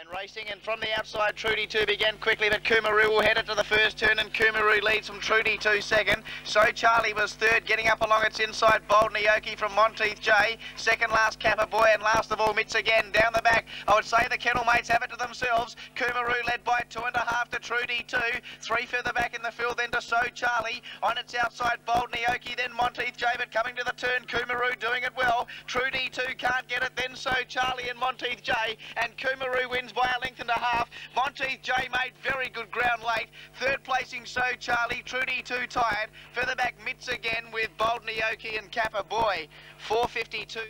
And racing and from the outside, Trudy 2 began quickly, but Coomooroo will head it to the first turn, and Coomooroo leads from Trudy 2 second. So Charlie was third, getting up along its inside, Bold Nioki from Monteith J. Second last Kappa Boy, and last of all, Mitz again. Down the back, I would say the kennel mates have it to themselves. Coomooroo led by two and a half to Trudy 2. Three further back in the field, then to So Charlie. On its outside, Bold Nioki, then Monteith J, but coming to the turn, Coomooroo doing it well. Trudy 2 can't get it, then So Charlie and Monteith J, and Coomooroo wins half. Monteith J made very good ground late. Third placing So Charlie. Trudy too tired. Further back Mitz again with Bold Nioki and Kappa Boy. 452.